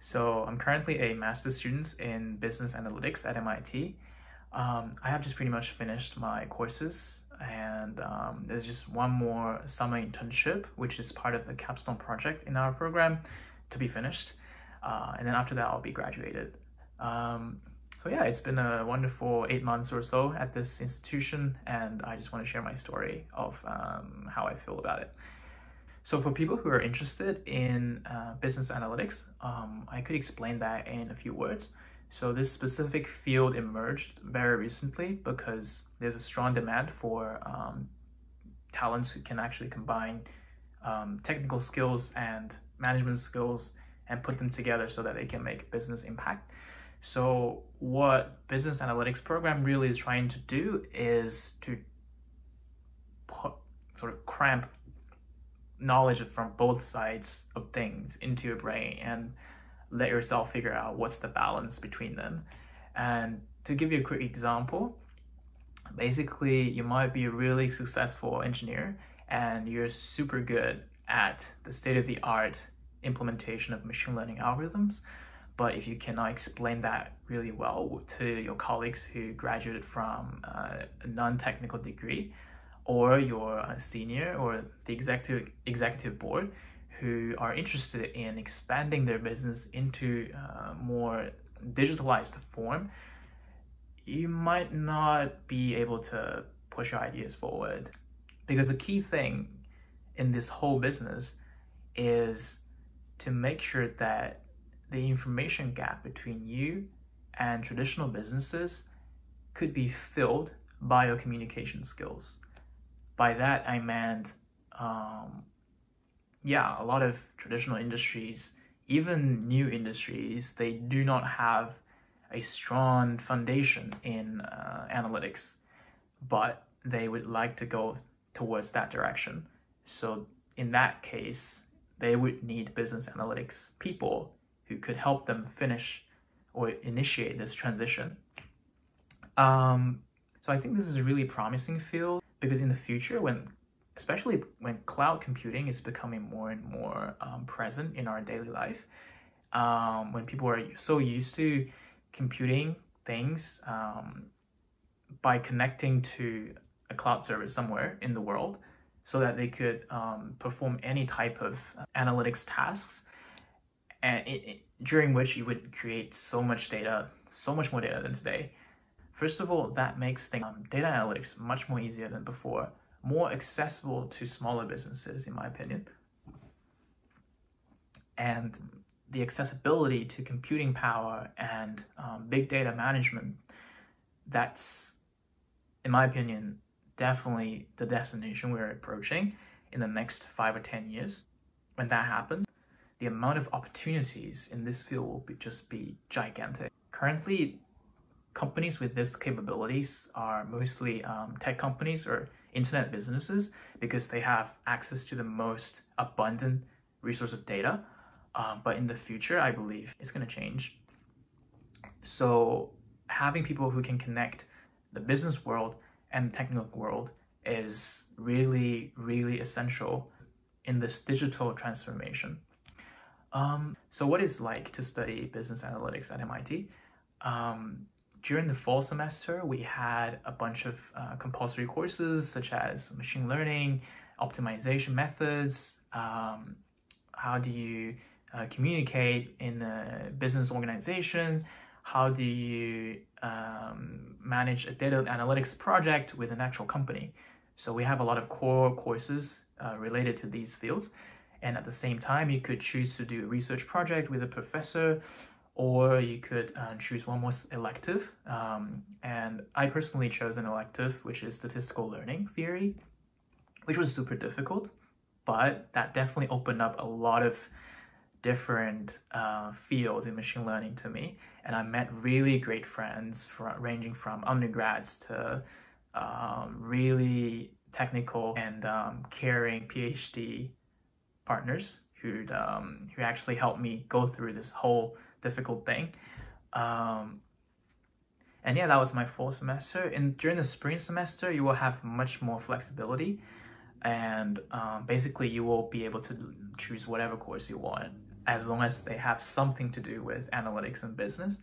So I'm currently a master's student in business analytics at MIT. Um, I have just pretty much finished my courses and um, there's just one more summer internship, which is part of the capstone project in our program to be finished. Uh, and then after that, I'll be graduated. Um, so yeah, it's been a wonderful eight months or so at this institution, and I just want to share my story of um, how I feel about it. So for people who are interested in uh, business analytics, um, I could explain that in a few words. So this specific field emerged very recently because there's a strong demand for um, talents who can actually combine um, technical skills and management skills and put them together so that they can make business impact. So what business analytics program really is trying to do is to put sort of cramp knowledge from both sides of things into your brain and let yourself figure out what's the balance between them. And to give you a quick example, basically you might be a really successful engineer and you're super good at the state of the art implementation of machine learning algorithms. But if you cannot explain that really well to your colleagues who graduated from uh, a non-technical degree, or your senior or the executive executive board who are interested in expanding their business into uh, more digitalized form, you might not be able to push your ideas forward. Because the key thing in this whole business is to make sure that the information gap between you and traditional businesses could be filled by your communication skills. By that, I meant um, yeah, a lot of traditional industries, even new industries, they do not have a strong foundation in uh, analytics, but they would like to go towards that direction. So in that case, they would need business analytics people who could help them finish or initiate this transition. Um, so I think this is a really promising field because in the future, when especially when cloud computing is becoming more and more um, present in our daily life. Um, when people are so used to computing things um, by connecting to a cloud service somewhere in the world so that they could um, perform any type of analytics tasks and it, it, during which you would create so much data, so much more data than today. First of all, that makes things, um, data analytics much more easier than before more accessible to smaller businesses, in my opinion. And the accessibility to computing power and um, big data management, that's, in my opinion, definitely the destination we're approaching in the next five or 10 years. When that happens, the amount of opportunities in this field will be, just be gigantic. Currently, companies with this capabilities are mostly um, tech companies or internet businesses because they have access to the most abundant resource of data. Um, but in the future, I believe it's going to change. So having people who can connect the business world and the technical world is really, really essential in this digital transformation. Um, so what is like to study business analytics at MIT? Um, during the fall semester, we had a bunch of uh, compulsory courses such as machine learning, optimization methods, um, how do you uh, communicate in a business organization, how do you um, manage a data analytics project with an actual company. So we have a lot of core courses uh, related to these fields. And at the same time, you could choose to do a research project with a professor or you could uh, choose one more elective. Um, and I personally chose an elective, which is statistical learning theory, which was super difficult, but that definitely opened up a lot of different uh, fields in machine learning to me. And I met really great friends ranging from undergrads to um, really technical and um, caring PhD partners who um, who actually helped me go through this whole difficult thing. Um, and yeah, that was my fall semester. And during the spring semester, you will have much more flexibility. And um, basically, you will be able to choose whatever course you want. as long as they have something to do with analytics and business.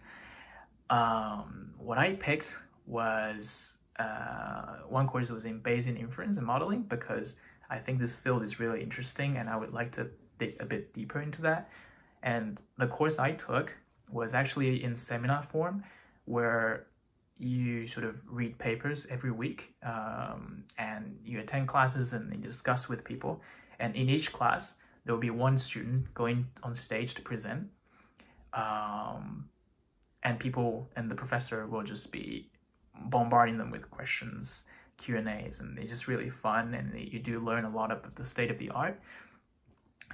Um, what I picked was uh, one course was in Bayesian inference and modeling because I think this field is really interesting and I would like to dig a bit deeper into that. And the course I took was actually in seminar form where you sort of read papers every week um, and you attend classes and discuss with people. And in each class, there will be one student going on stage to present. Um, and people and the professor will just be bombarding them with questions, Q and A's, and they're just really fun. And you do learn a lot of the state of the art.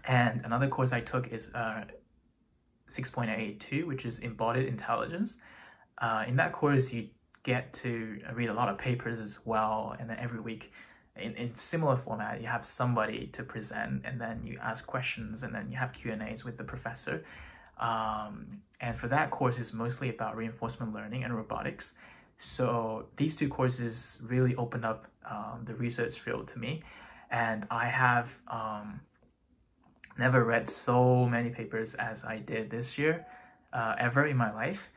And another course I took is uh, 6.82, which is embodied intelligence. Uh, in that course, you get to read a lot of papers as well, and then every week in, in similar format, you have somebody to present, and then you ask questions, and then you have Q and A's with the professor. Um, and for that course, is mostly about reinforcement learning and robotics. So these two courses really opened up um, the research field to me, and I have um, never read so many papers as I did this year uh, ever in my life.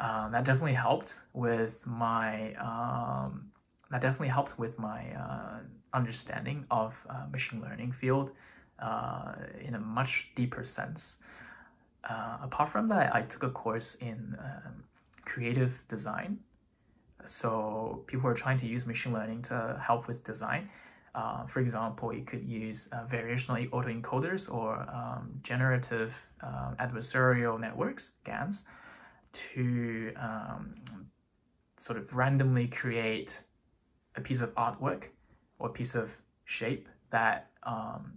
Uh, that definitely helped with my um, that definitely helped with my uh, understanding of uh, machine learning field uh, in a much deeper sense. Uh, apart from that, I took a course in um, creative design. So people are trying to use machine learning to help with design. Uh, for example, you could use uh, variational autoencoders or um, generative uh, adversarial networks, GANs, to um, sort of randomly create a piece of artwork or a piece of shape that um,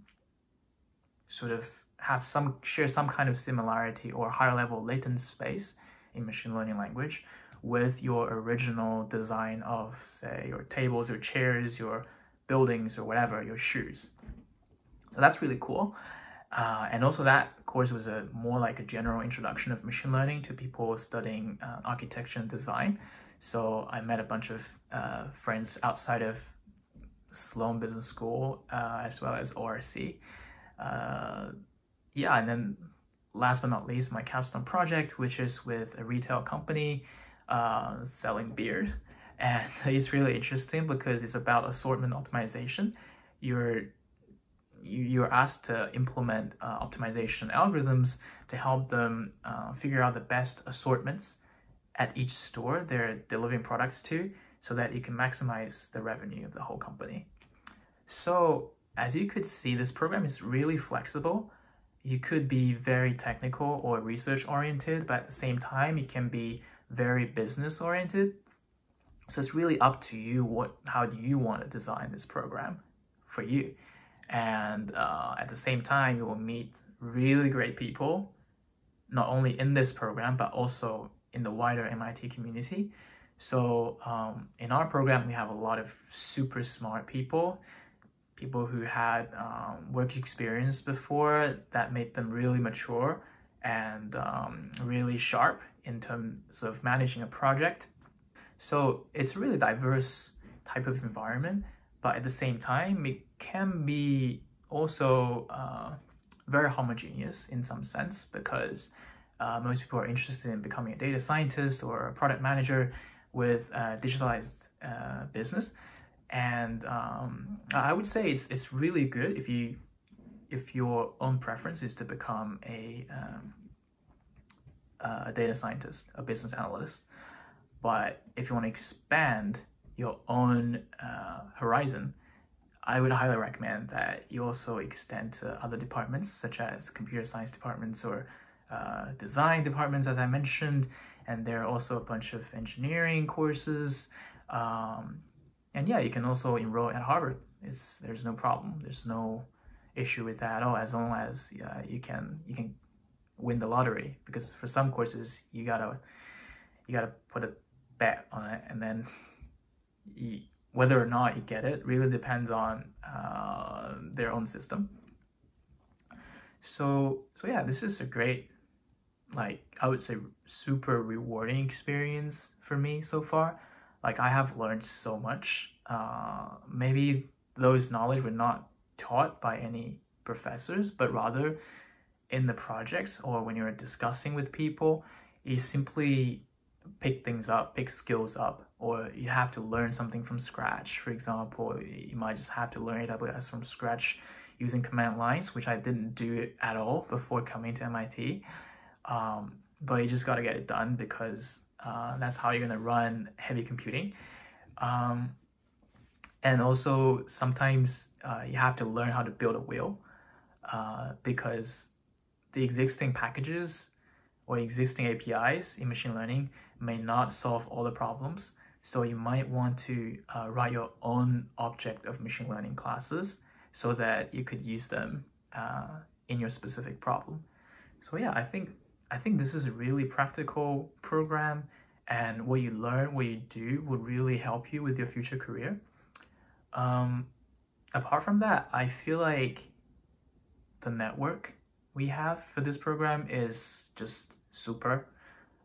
sort of have some share some kind of similarity or higher level latent space in machine learning language with your original design of say your tables your chairs, your buildings or whatever, your shoes. So that's really cool. Uh, and also that course was a more like a general introduction of machine learning to people studying uh, architecture and design. So I met a bunch of uh, friends outside of Sloan Business School uh, as well as ORC. Uh, yeah, and then last but not least, my capstone project, which is with a retail company uh, selling beer and it's really interesting because it's about assortment optimization. You're you're asked to implement uh, optimization algorithms to help them uh, figure out the best assortments at each store they're delivering products to so that you can maximize the revenue of the whole company. So as you could see, this program is really flexible. You could be very technical or research oriented, but at the same time, you can be very business oriented so it's really up to you what how do you want to design this program for you. And uh, at the same time, you will meet really great people, not only in this program, but also in the wider MIT community. So um, in our program, we have a lot of super smart people, people who had um, work experience before that made them really mature and um, really sharp in terms of managing a project so it's a really diverse type of environment, but at the same time, it can be also uh, very homogeneous in some sense because uh, most people are interested in becoming a data scientist or a product manager with a digitalized uh, business. And um, I would say it's it's really good if you if your own preference is to become a, um, a data scientist, a business analyst. But if you want to expand your own uh, horizon, I would highly recommend that you also extend to other departments such as computer science departments or uh, design departments, as I mentioned. And there are also a bunch of engineering courses. Um, and yeah, you can also enroll at Harvard. It's there's no problem. There's no issue with that at all, as long as uh, you can you can win the lottery. Because for some courses, you gotta you gotta put a bet on it and then you, whether or not you get it really depends on uh, their own system. So so yeah this is a great like i would say super rewarding experience for me so far. Like i have learned so much. Uh, maybe those knowledge were not taught by any professors but rather in the projects or when you're discussing with people, you simply pick things up, pick skills up, or you have to learn something from scratch. For example, you might just have to learn AWS from scratch using command lines, which I didn't do at all before coming to MIT. Um, but you just got to get it done because uh, that's how you're going to run heavy computing. Um, and also, sometimes uh, you have to learn how to build a wheel uh, because the existing packages or existing APIs in machine learning may not solve all the problems. So you might want to uh, write your own object of machine learning classes so that you could use them uh, in your specific problem. So yeah, I think I think this is a really practical program and what you learn, what you do would really help you with your future career. Um, apart from that, I feel like the network we have for this program is just super,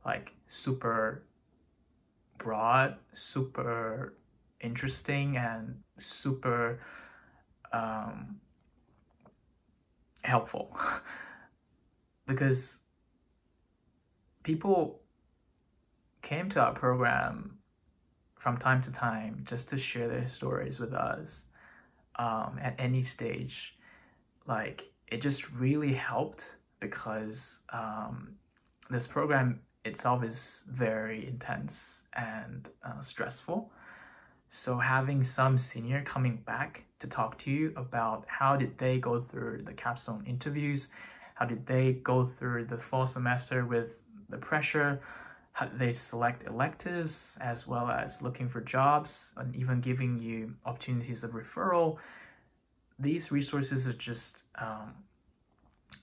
like super broad, super interesting, and super um, helpful. because people came to our program from time to time just to share their stories with us um, at any stage. Like, it just really helped because um, this program itself is very intense and uh, stressful. So having some senior coming back to talk to you about how did they go through the capstone interviews, how did they go through the fall semester with the pressure, how they select electives as well as looking for jobs and even giving you opportunities of referral. These resources are just um,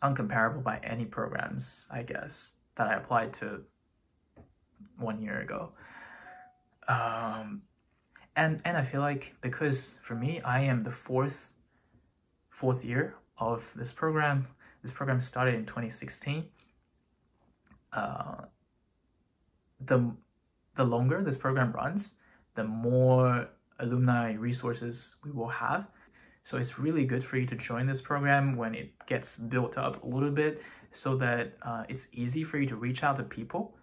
uncomparable by any programs, I guess, that I applied to one year ago. Um, and and I feel like because for me, I am the fourth fourth year of this program. This program started in 2016. Uh, the the longer this program runs, the more alumni resources we will have. So it's really good for you to join this program when it gets built up a little bit so that uh, it's easy for you to reach out to people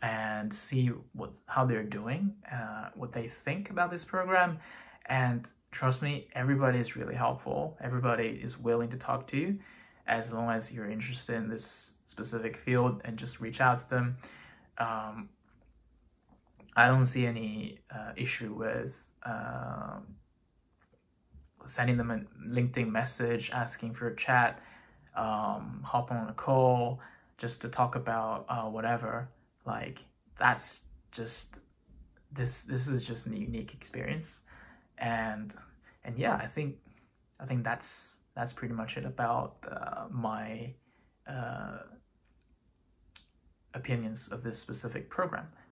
and see what how they're doing, uh, what they think about this program. And trust me, everybody is really helpful. Everybody is willing to talk to you as long as you're interested in this specific field and just reach out to them. Um, I don't see any uh, issue with uh, sending them a LinkedIn message, asking for a chat, um, hop on a call just to talk about uh, whatever. Like that's just this. This is just a unique experience, and and yeah, I think I think that's that's pretty much it about uh, my uh, opinions of this specific program.